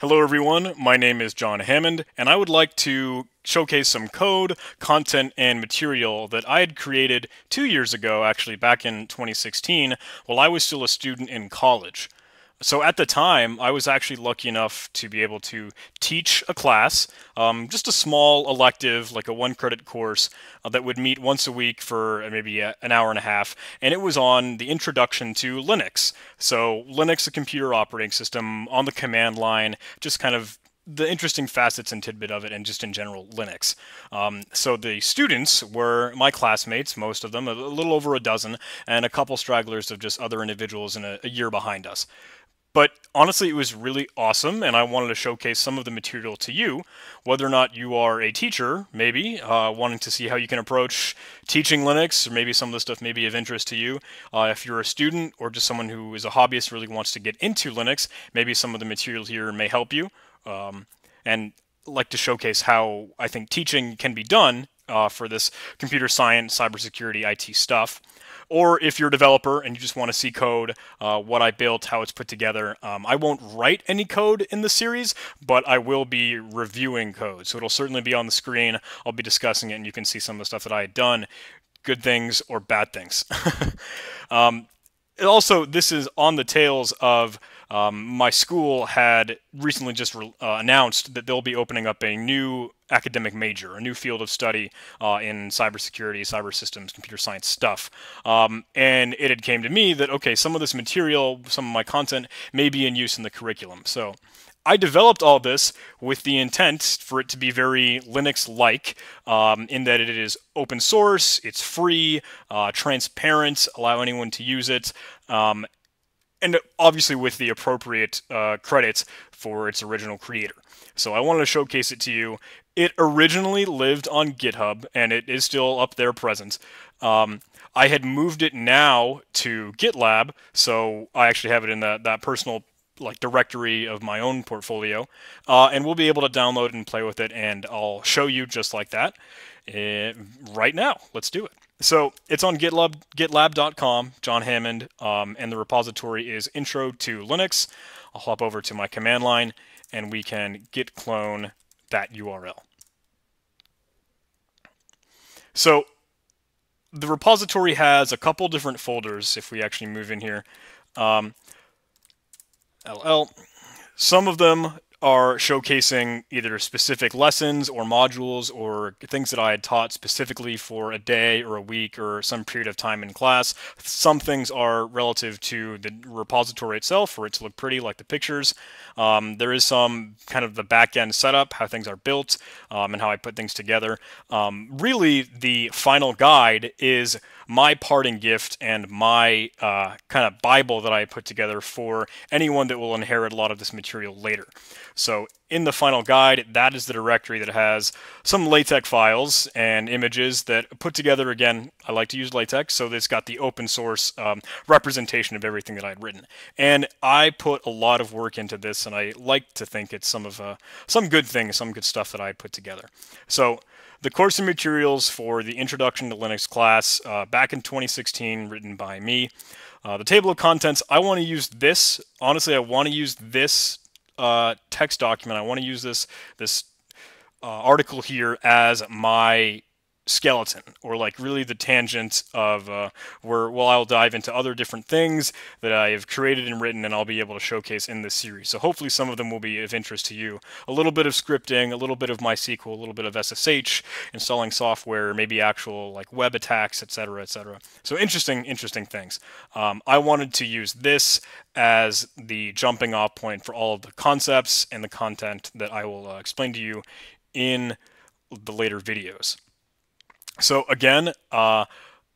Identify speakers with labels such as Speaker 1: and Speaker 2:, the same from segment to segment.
Speaker 1: Hello everyone, my name is John Hammond, and I would like to showcase some code, content, and material that I had created two years ago, actually back in 2016, while I was still a student in college. So at the time, I was actually lucky enough to be able to teach a class, um, just a small elective, like a one credit course uh, that would meet once a week for uh, maybe a, an hour and a half. And it was on the introduction to Linux. So Linux, a computer operating system on the command line, just kind of the interesting facets and tidbit of it, and just in general Linux. Um, so the students were my classmates, most of them, a little over a dozen, and a couple stragglers of just other individuals in a, a year behind us. Honestly, it was really awesome, and I wanted to showcase some of the material to you. Whether or not you are a teacher, maybe, uh, wanting to see how you can approach teaching Linux, or maybe some of the stuff may be of interest to you. Uh, if you're a student or just someone who is a hobbyist, really wants to get into Linux, maybe some of the material here may help you. Um, and like to showcase how I think teaching can be done uh, for this computer science, cybersecurity, IT stuff. Or if you're a developer and you just want to see code, uh, what I built, how it's put together. Um, I won't write any code in the series, but I will be reviewing code. So it'll certainly be on the screen. I'll be discussing it, and you can see some of the stuff that I had done, good things or bad things. um, also, this is on the tails of um, my school had recently just uh, announced that they'll be opening up a new academic major, a new field of study uh, in cybersecurity, cyber systems, computer science stuff. Um, and it had came to me that okay, some of this material, some of my content may be in use in the curriculum. So I developed all this with the intent for it to be very Linux-like, um, in that it is open source, it's free, uh, transparent, allow anyone to use it, um, and obviously with the appropriate uh, credits for its original creator. So I wanted to showcase it to you. It originally lived on GitHub, and it is still up there present. Um, I had moved it now to GitLab, so I actually have it in that, that personal like directory of my own portfolio, uh, and we'll be able to download and play with it, and I'll show you just like that uh, right now. Let's do it. So it's on GitLab, GitLab.com, John Hammond, um, and the repository is Intro to Linux. I'll hop over to my command line, and we can git clone that URL. So the repository has a couple different folders if we actually move in here. Um, LL. Some of them are showcasing either specific lessons or modules or things that I had taught specifically for a day or a week or some period of time in class. Some things are relative to the repository itself for it to look pretty like the pictures. Um, there is some kind of the back end setup, how things are built, um, and how I put things together. Um, really, the final guide is my parting gift and my uh, kind of Bible that I put together for anyone that will inherit a lot of this material later. So in the final guide, that is the directory that has some LaTeX files and images that put together, again, I like to use LaTeX, so it's got the open source um, representation of everything that I'd written. And I put a lot of work into this, and I like to think it's some of uh, some good things, some good stuff that I put together. So the course and materials for the Introduction to Linux class uh, back in 2016, written by me. Uh, the table of contents, I want to use this. Honestly, I want to use this uh, text document. I want to use this this uh, article here as my skeleton or like really the tangent of uh, where well I'll dive into other different things that I have created and written and I'll be able to showcase in this series. So hopefully some of them will be of interest to you. A little bit of scripting, a little bit of MySQL, a little bit of SSH, installing software, maybe actual like web attacks, etc., etc. So interesting, interesting things. Um, I wanted to use this as the jumping off point for all of the concepts and the content that I will uh, explain to you in the later videos. So again, uh,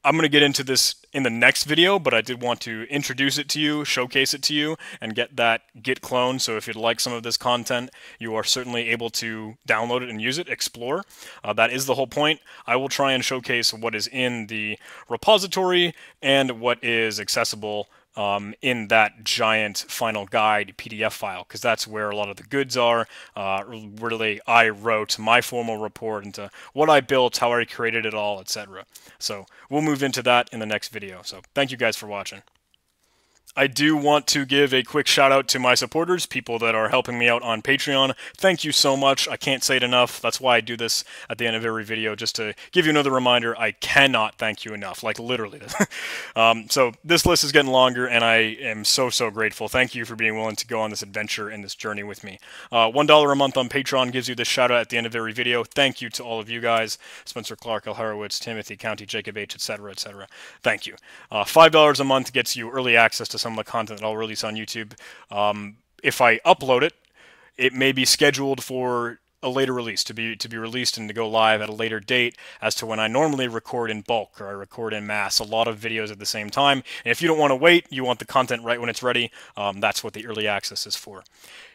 Speaker 1: I'm going to get into this in the next video, but I did want to introduce it to you, showcase it to you, and get that Git clone. So if you'd like some of this content, you are certainly able to download it and use it, explore. Uh, that is the whole point. I will try and showcase what is in the repository and what is accessible um, in that giant final guide PDF file because that's where a lot of the goods are. Uh, really, I wrote my formal report into what I built, how I created it all, etc. So we'll move into that in the next video. So thank you guys for watching. I do want to give a quick shout out to my supporters, people that are helping me out on Patreon. Thank you so much. I can't say it enough. That's why I do this at the end of every video, just to give you another reminder. I cannot thank you enough, like literally. um, so this list is getting longer, and I am so, so grateful. Thank you for being willing to go on this adventure and this journey with me. Uh, $1 a month on Patreon gives you this shout out at the end of every video. Thank you to all of you guys Spencer Clark, El Horowitz, Timothy County, Jacob H., etc., etc. Thank you. Uh, $5 a month gets you early access to some of the content that I'll release on YouTube. Um, if I upload it, it may be scheduled for a later release to be to be released and to go live at a later date as to when I normally record in bulk or I record in mass a lot of videos at the same time. And if you don't want to wait, you want the content right when it's ready, um, that's what the early access is for.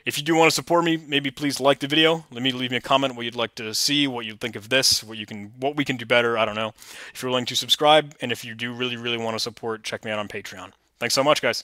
Speaker 1: If you do want to support me, maybe please like the video. Let me leave me a comment what you'd like to see, what you think of this, what you can what we can do better. I don't know. If you're willing to subscribe, and if you do really really want to support, check me out on Patreon. Thanks so much, guys.